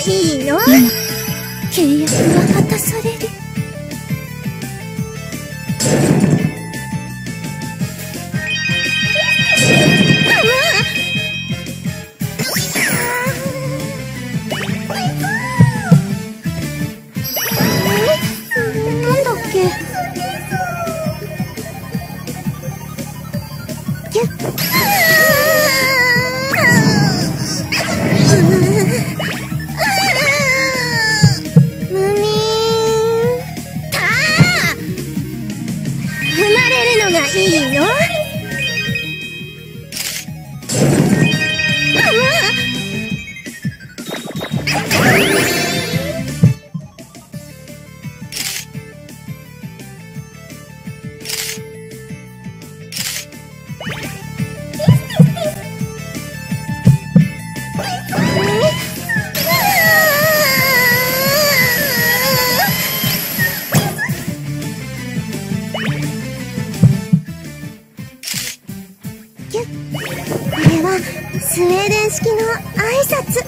いいの、うん、契約は果たされる。スウェーデン式の挨拶。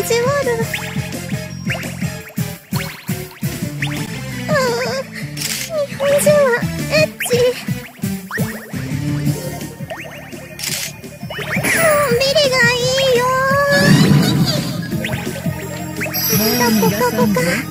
ビジルあ日本人はエッチ。がいいよポカポカ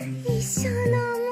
一生の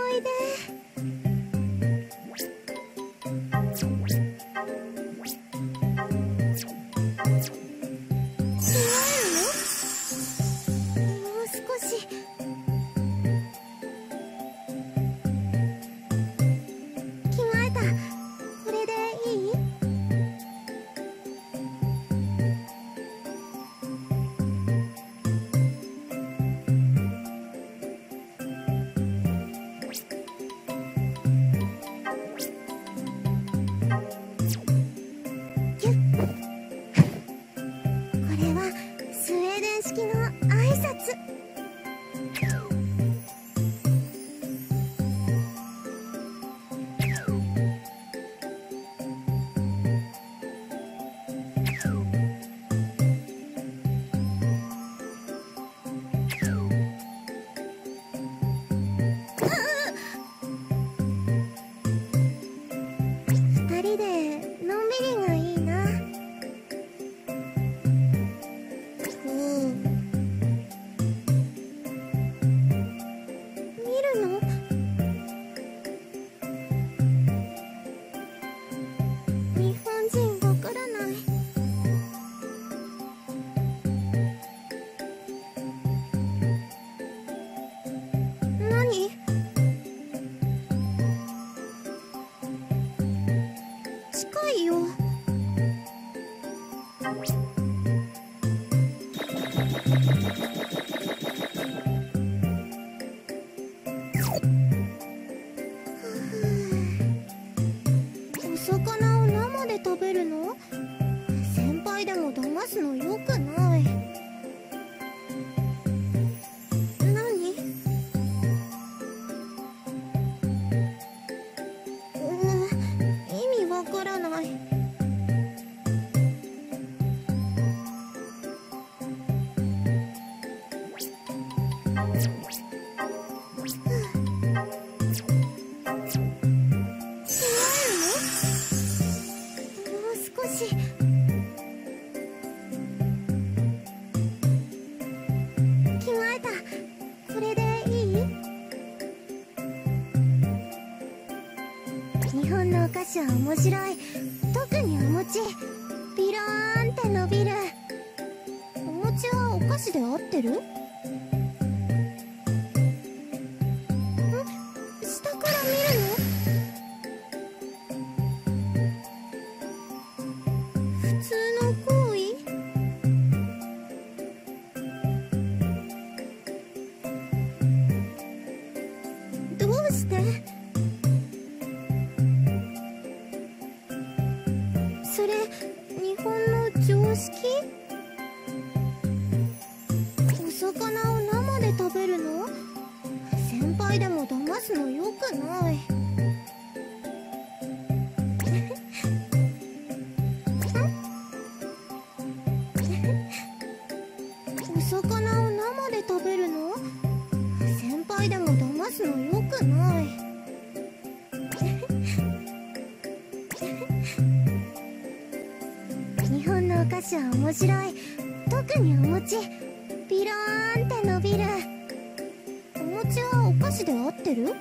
いよ。お魚を生で食べるの？先輩でも騙すのよくない。白い。特にお餅。ビローンって伸びる。お餅はお菓子で合ってる？それ日本の常識？お魚を生で食べるの？先輩でも騙すのよくない。お魚を生で食べるの？先輩でも騙すのよくない。本のお菓子は面白い。特にお餅。ビローンって伸びる。お餅はお菓子で合ってる？